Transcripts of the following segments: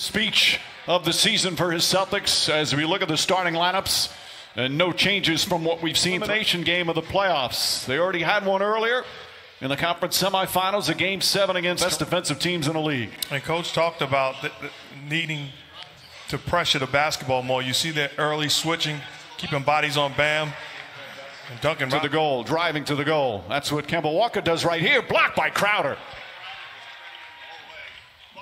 speech of the season for his Celtics as we look at the starting lineups and no changes from what we've seen. Elimination game of the playoffs. They already had one earlier in the conference semifinals, a game seven against best defensive teams in the league. And coach talked about the, the needing to pressure the basketball more. You see that early switching, keeping bodies on Bam. And Duncan to the goal, driving to the goal. That's what Kemba Walker does right here. Blocked by Crowder.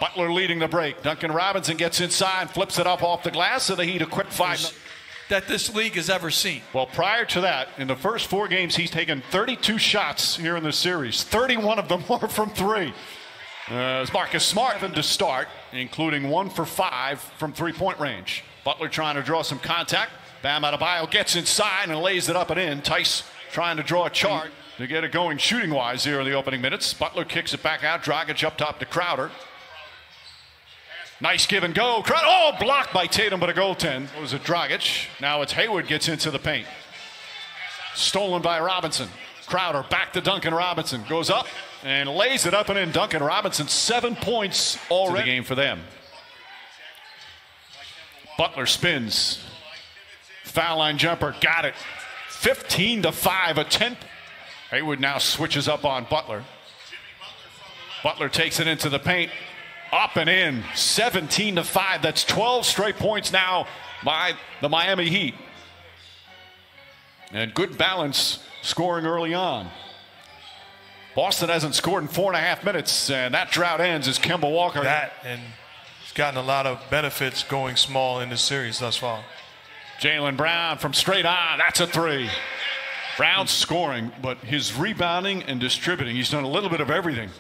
Butler leading the break. Duncan Robinson gets inside, flips it up off the glass, so the Heat a quick five. That this league has ever seen. Well, prior to that, in the first four games, he's taken 32 shots here in the series. 31 of them are from three. Uh, Marcus Smart to start, including one for five from three-point range. Butler trying to draw some contact. Bam Adebayo gets inside and lays it up and in. Theis trying to draw a chart to get it going shooting-wise here in the opening minutes. Butler kicks it back out. Dragic up top to Crowder. Nice give and go. Oh, blocked by Tatum, but a goaltend. It was a Dragic? Now it's Hayward gets into the paint. Stolen by Robinson. Crowder back to Duncan Robinson. Goes up and lays it up and in. Duncan Robinson, seven points already. The game for them. Butler spins. Foul line jumper. Got it. 15 to 5. A 10. Hayward now switches up on Butler. Butler takes it into the paint. Up and in. 17 to 5. That's 12 straight points now by the Miami Heat. And good balance scoring early on. Boston hasn't scored in four and a half minutes, and that drought ends as Kemba Walker. That and he's gotten a lot of benefits going small in this series thus far. Jaylen Brown from straight on. That's a three. Brown scoring, but his rebounding and distributing, he's done a little bit of everything.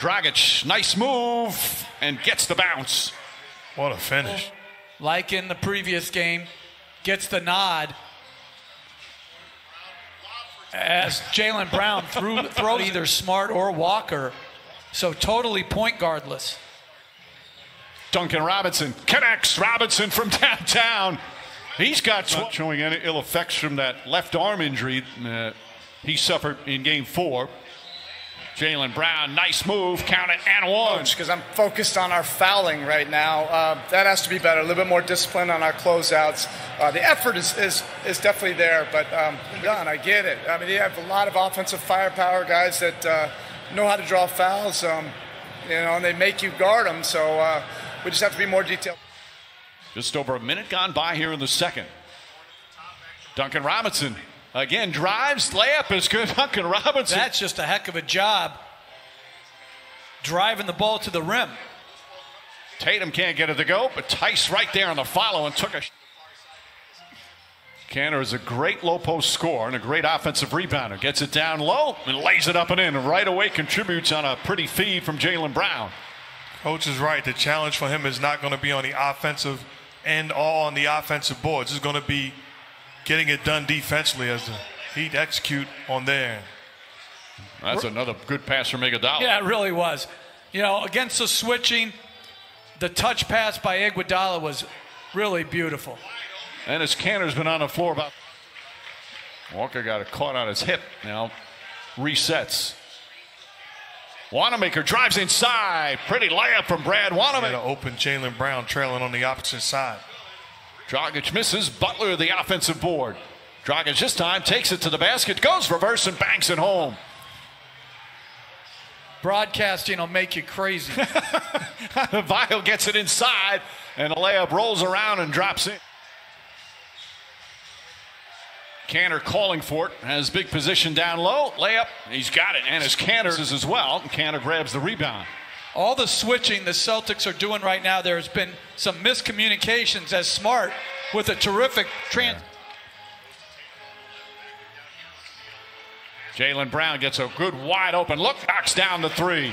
Dragic, nice move, and gets the bounce. What a finish. Like in the previous game, gets the nod as Jaylen Brown threw throws either Smart or Walker. So totally point guardless. Duncan Robinson connects Robinson from downtown. He's got not showing any ill effects from that left arm injury uh, he suffered in game four. Jaylen Brown, nice move, count it and one. Because I'm focused on our fouling right now. Uh, that has to be better. A little bit more discipline on our closeouts. Uh, the effort is, is, is definitely there, but um, done. I get it. I mean, you have a lot of offensive firepower guys that uh, know how to draw fouls. Um, you know, and they make you guard them. So uh, we just have to be more detailed. Just over a minute gone by here in the second. Duncan Robinson again drives, layup is good. Duncan Robinson. That's just a heck of a job driving the ball to the rim. Tatum can't get it to go, but Theis right there on the follow and took a. Kanter is a great low post scorer and a great offensive rebounder. Gets it down low and lays it up and in. And right away contributes on a pretty feed from Jaylen Brown. Coach is right. The challenge for him is not going to be on the offensive end, all on the offensive boards. It's going to be getting it done defensively as the Heat execute on there. That's another good pass from Iguodala. Yeah, it really was. You know, against the switching, the touch pass by Iguodala was really beautiful. And his Kanter's been on the floor about Walker got a caught on his hip now. Resets. Wanamaker drives inside. Pretty layup from Brad Wanamaker. open Jaylen Brown trailing on the opposite side. Dragic misses. Butler the offensive board. Dragic this time takes it to the basket, goes reverse and banks it home. Broadcasting will make you crazy. Vile gets it inside, and the layup rolls around and drops in. Kanter calling for it, has big position down low, layup, he's got it, and his Kanter is as well. Kanter grabs the rebound. All the switching the Celtics are doing right now, there's been some miscommunications as Smart with a terrific trans. Yeah. Jaylen Brown gets a good wide open look, knocks down the three.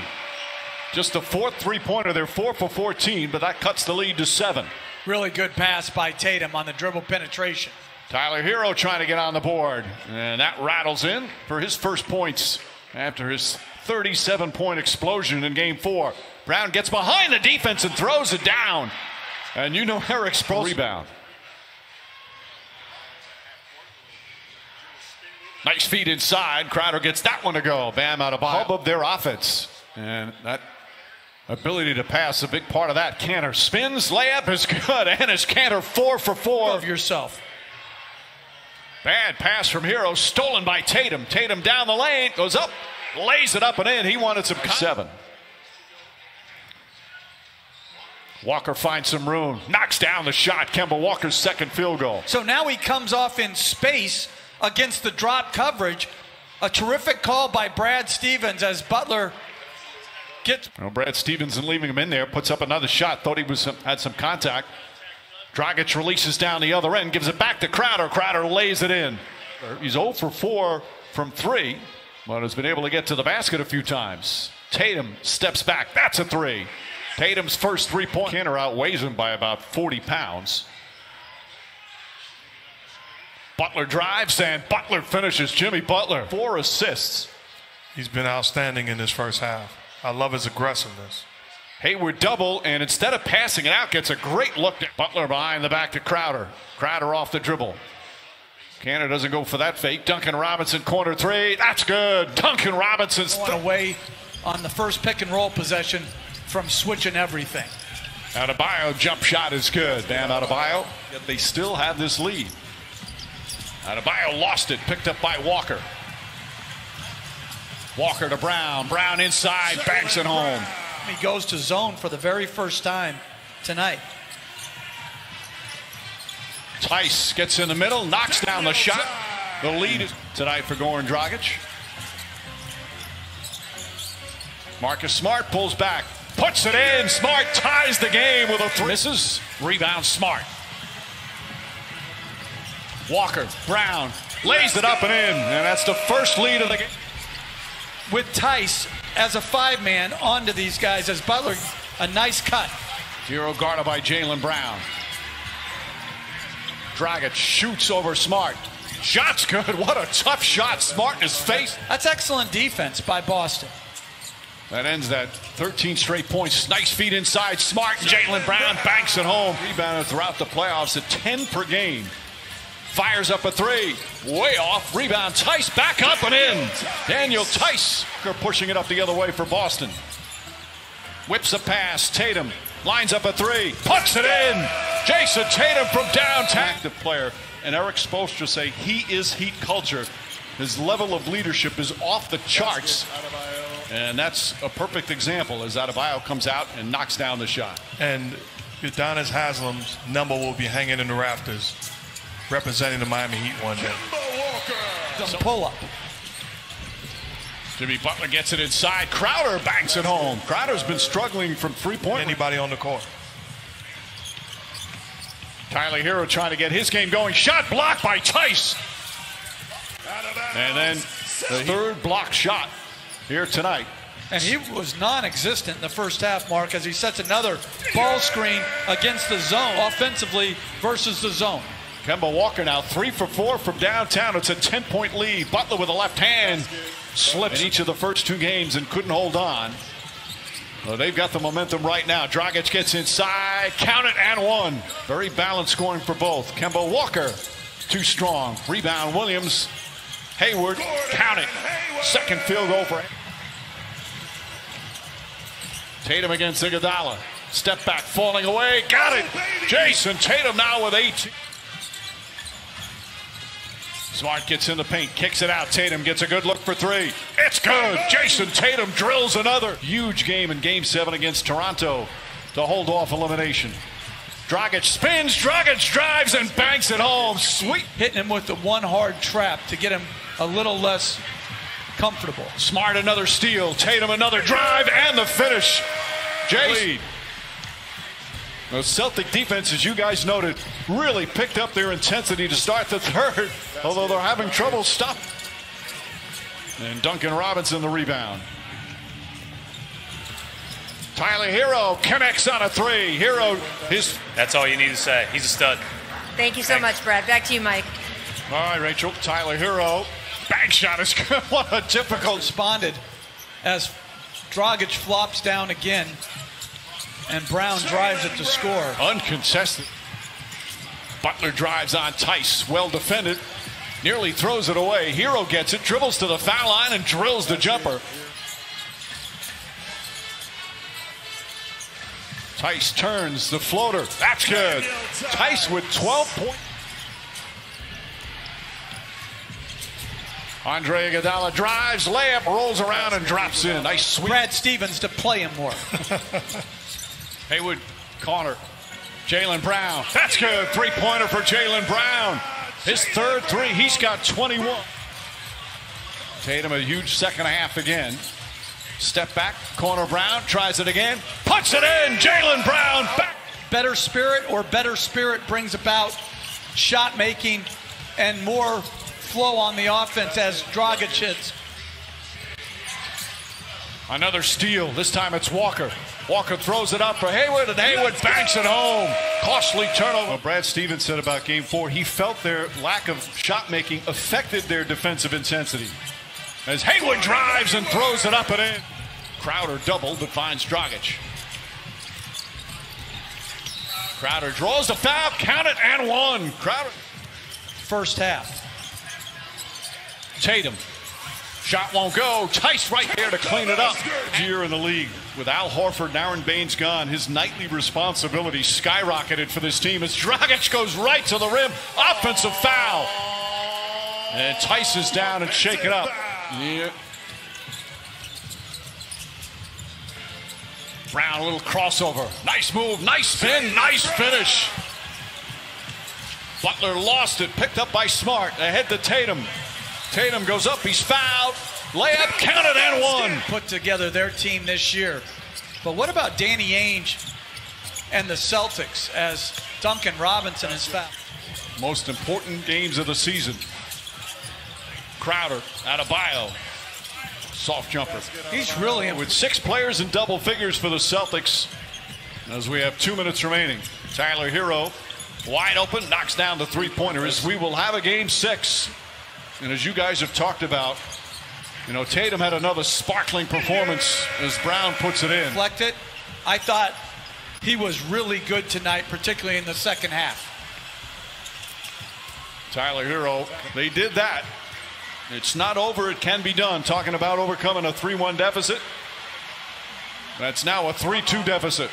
Just the fourth three pointer. They're four for 14, but that cuts the lead to seven. Really good pass by Tatum on the dribble penetration. Tyler Herro trying to get on the board, and that rattles in for his first points after his 37 point explosion in game four. Brown gets behind the defense and throws it down. And you know Eric's pro rebound. Nice feed inside. Crowder gets that one to go. Bam out of hub of their offense. And that Ability to pass, a big part of that. Kanter spins, layup is good, and it's Kanter four for four. Of yourself. Bad pass from Herro, stolen by Tatum. Tatum down the lane, goes up, lays it up and in. He wanted some seven. Walker finds some room, knocks down the shot. Kemba Walker's second field goal. So now he comes off in space against the drop coverage. A terrific call by Brad Stevens as Butler gets. Well, Brad Stevenson leaving him in there, puts up another shot. Thought he was had some contact. Dragic releases down the other end, gives it back to Crowder. Crowder lays it in. He's 0 for 4 from 3, but has been able to get to the basket a few times. Tatum steps back. That's a three. Tatum's first three point. Kanter outweighs him by about 40 pounds. Butler drives and Butler finishes. Jimmy Butler, four assists. He's been outstanding in this first half. I love his aggressiveness. Hayward double, and instead of passing it out, gets a great look. At Butler behind the back to Crowder. Crowder off the dribble. Kanter doesn't go for that fake. Duncan Robinson corner three. That's good. Duncan Robinson's th- away on the first pick and roll possession from switching everything. Adebayo jump shot is good. Bam Adebayo, yet they still have this lead. Adebayo lost it, picked up by Walker. Walker to Brown. Brown inside, banks it home. He goes to zone for the very first time tonight. Theis gets in the middle, knocks down the shot. The lead is tonight for Goran Dragic. Marcus Smart pulls back, puts it in. Smart ties the game with a three. Misses. Rebound Smart. Walker, Brown, lays it up and in, and that's the first lead of the game. With Theis as a five man onto these guys as Butler, a nice cut. Zero guarded by Jaylen Brown. Dragic shoots over Smart. Shot's good. What a tough shot. Smart in his face. That's excellent defense by Boston. That ends that 13 straight points. Nice feet inside. Smart. Jaylen Brown banks it home. Rebounded throughout the playoffs at 10 per game. Fires up a three. Way off. Rebound. Theis back up and in. Daniel Theis pushing it up the other way for Boston. Whips a pass. Tatum lines up a three. Puts it in. Jayson Tatum from downtown. Active player. And Erik Spoelstra say he is heat culture. His level of leadership is off the charts. And that's a perfect example as Adebayo comes out and knocks down the shot. And Udonis Haslem's number will be hanging in the rafters representing the Miami Heat one day. Some pull up. Jimmy Butler gets it inside. Crowder banks it home. Crowder's been struggling from three point. Anybody on the court. Tyler Herro trying to get his game going. Shot blocked by Theis. And then the third block shot here tonight. And he was non existent in the first half, Mark, as he sets another ball screen against the zone offensively versus the zone. Kemba Walker now three for four from downtown. It's a 10 point lead. Butler with a left hand slips in each of the first two games and couldn't hold on. Well, they've got the momentum right now. Dragic gets inside, count it, and one. Very balanced scoring for both. Kemba Walker, too strong. Rebound, Williams. Hayward, count it. Second field goal for Tatum against Iguodala. Step back, falling away. Got it. Jayson Tatum now with 18. Smart gets in the paint, kicks it out. Tatum gets a good look for three. It's good. Jayson Tatum drills another. Huge game in game seven against Toronto to hold off elimination. Dragic spins, Dragic drives and banks it home. Sweet. Hitting him with the one hard trap to get him a little less comfortable. Smart another steal. Tatum another drive and the finish. Jay. The Celtic defense, as you guys noted, really picked up their intensity to start the third, although they're having trouble stopping. And Duncan Robinson the rebound. Tyler Herro connects on a three. Herro, his. That's all you need to say. He's a stud. Thank you so Thanks. much, Brad. Back to you, Mike. All right, Rachel. Tyler Herro. Bank shot is good. What a difficult. Responded as Dragic flops down again and Brown drives it to score. Uncontested. Butler drives on Theis. Well defended. Nearly throws it away. Herro gets it, dribbles to the foul line, and drills the jumper. Theis turns the floater. That's good. Theis with 12 points. Andre Iguodala drives, layup, rolls around and drops in. Nice sweep. Brad Stevens to play him more. Hayward, Connor. Jaylen Brown. That's good. Three pointer for Jaylen Brown. His third three. He's got 21. Tatum a huge second half again. Step back. Corner Brown. Tries it again. Puts it in. Jaylen Brown back. better spirit or better spirit brings about shot making and more flow on the offense as Dragic hits. Another steal. This time it's Walker. Walker throws it up for Hayward, and Hayward banks it home. Costly turnover. Well, Brad Stevens said about game four, he felt their lack of shot making affected their defensive intensity. As Hayward drives and throws it up and in. Crowder doubled, but finds Dragic. Crowder draws the foul, count it, and one. Crowder. First half. Tatum. Shot won't go. Theis right there to clean it up. Year in the league. With Al Horford and Aron Baynes gone, his nightly responsibility skyrocketed for this team as Dragic goes right to the rim. Offensive foul. And Theis is down and shake it up. Yeah. Brown, a little crossover. Nice move, nice spin, nice finish. Butler lost it, picked up by Smart. Ahead to Tatum. Tatum goes up, he's fouled. Layup counted and one. Put together their team this year. But what about Danny Ainge and the Celtics as Duncan Robinson is fouled? Most important games of the season. Crowder out of bio. Soft jumper. He's really With six players in double figures for the Celtics as we have two minutes remaining. Tyler Herro wide open, knocks down the three pointer as we will have a game six. And as you guys have talked about, you know, Tatum had another sparkling performance as Brown puts it in. reflected. I thought he was really good tonight, particularly in the second half. Tyler Herro, they did that. It's not over, it can be done. Talking about overcoming a 3 1 deficit. That's now a 3 2 deficit.